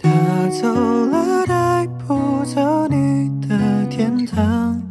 他走了，带不走你的天堂。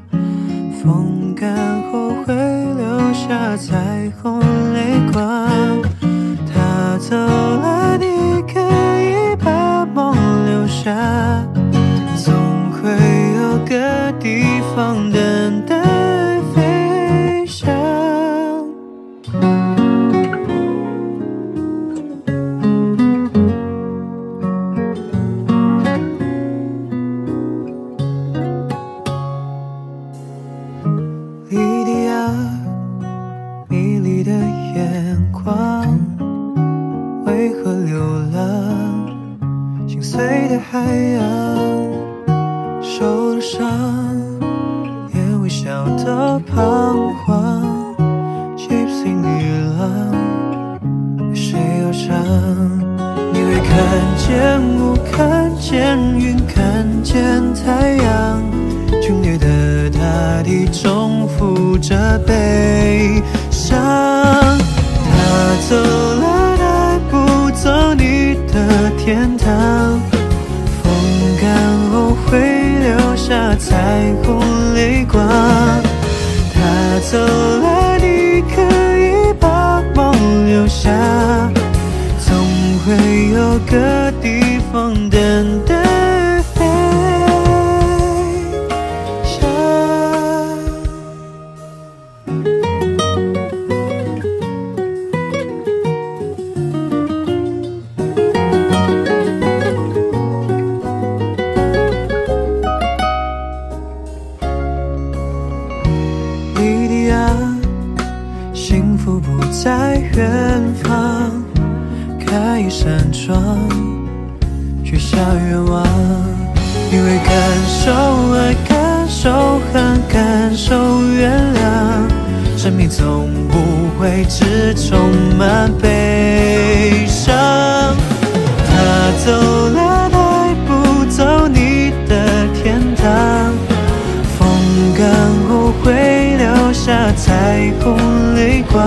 莉迪亚，迷离的眼光，为何流浪？心碎的海洋，受了伤，也微笑的彷徨。Gypsy 女郎，为谁而唱？你会看见雾，看见云，看见太阳。中浮着悲伤。他走了，带不走你的天堂。风干后会留下彩虹泪光。他走了，你可以把梦留下，总会有个地方等待步不在远方开一扇窗许下愿望。你会感受爱感受恨感受原谅。生命总不会只充满悲伤。他走了带不走你的天堂。风干后会留下彩虹泪光